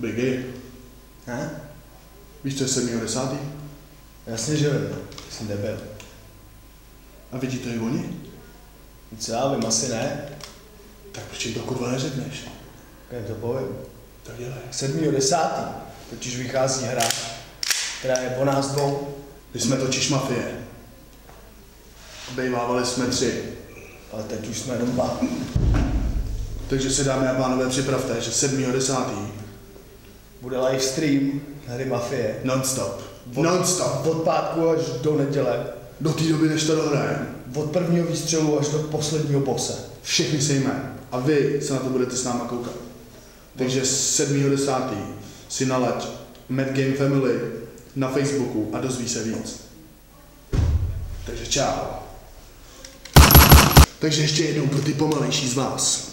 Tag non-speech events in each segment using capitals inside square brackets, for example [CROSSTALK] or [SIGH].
Biggie. Ne? Víš, co je 7. 10. Jasně, že vím. Jsem debil. A vidí to i oni? Co já vím, asi ne. Tak proč jim to kurva neřekneš? Jak to povím. Tak dělej. 7. 10. Totiž vychází hra, která je po nás dvou. My jsme totiž mafie. Bejvávali jsme tři. Ale teď už jsme jenom dva. Takže se dámy a pánové připravte, že 7. 10. Bude live stream hry Mafie. non-stop. Od- Non-stop. Od pátku až do neděle. Do té doby, než to dohrajeme. Od prvního výstřelu až do posledního bose. Všechny sejme. A vy se na to budete s náma koukat. Takže 7.10. si nalaď Mad Game Family na Facebooku a dozví se víc. Takže čau. Takže ještě jednou pro ty pomalejší z vás.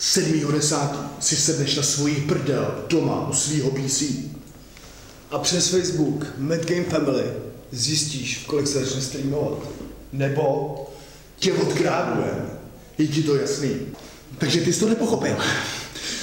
7.10. si sedneš na svoji prdel doma u svýho PC. A přes Facebook Mad Game Family zjistíš, kolik se začne streamovat. Nebo tě odkrádujem. Je ti to jasný? Takže ty jsi to nepochopil.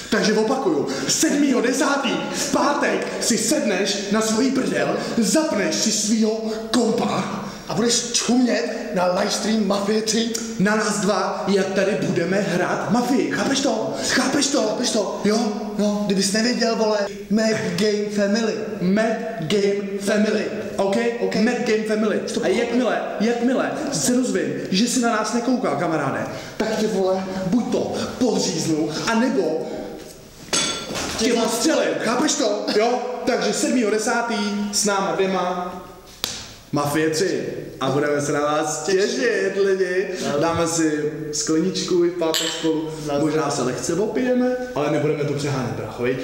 Takže opakuju, 7.10. v pátek si sedneš na svůj prdel, zapneš si svýho kompa budeš čumět na livestream Mafie 3. na nás dva, jak tady budeme hrát mafii. Chápeš to? Chápeš to? Chápeš to? Jo? No, kdybys nevěděl, vole, Mad Game Family. Mad Game Family. OK? OK. Mad Game Family. A jakmile, jakmile se dozvím, že si na nás nekoukal, kamaráde, tak tě vole, buď to podříznu, anebo tě odstřelím. Chápeš to? Jo? Takže 7.10. s náma dvěma Mafie 3. A budeme se na vás těšit, lidi. Dáme si skleničku v pátek spolu. Možná se lehce opijeme, ale nebudeme to přehánět, bracho, viď?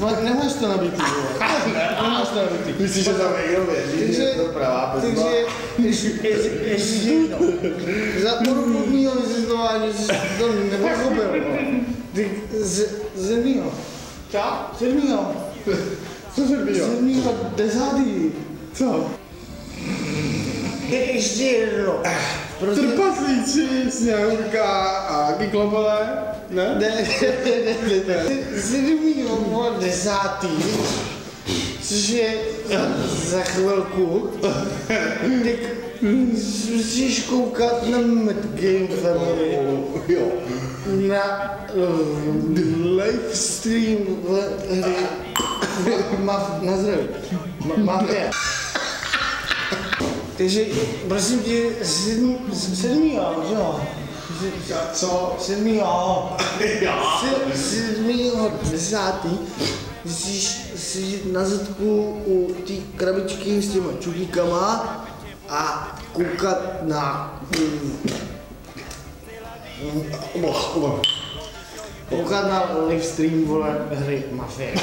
No, nemáš to nabitý, vole. Nemáš to nabitý. Myslíš, že tam někdo věří? Takže, takže, ještě, ještě, ještě jednou. Za podobného vysvětlování jsi to nepochopil, vole. Ty, z, zemího. Čau. Sedmýho. Co se bývá? Sedmýho, desátý. Co? Jednou. Prostě... Trpaslíci, sněhurka a kyklopové, ne? Ne, ne, ne, ne. Sedmýho, vole, desátý. Což je za chvilku. Tak musíš koukat na Mad Game Family. Jo. Na uh, live stream hry na zdraví. Ma, mafia. Takže prosím tě, sedm, sedmýho, že jo? Co? Sedmýho. [LAUGHS] Se- Sedmýho desátý musíš sedět na zadku u té krabičky s těma čudíkama a koukat na mm, koukat na live stream vole hry Mafie.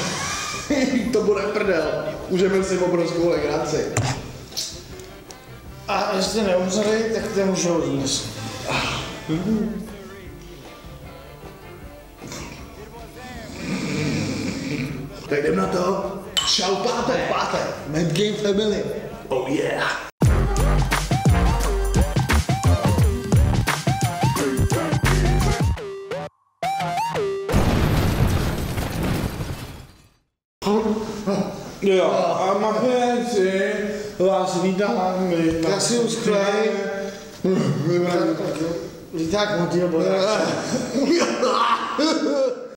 [LAUGHS] to bude prdel. Užijeme si obrovskou legraci. A jestli neumřeli, tak to můžou dnes. Tak jdem na to. Čau pátek. Pátek, Mad Game Family. Oh yeah. Ja, maar mijn grenzen, laat ze niet aan me. Brasil is klein. Die dag moet hier blijven. [LAUGHS] [LAUGHS]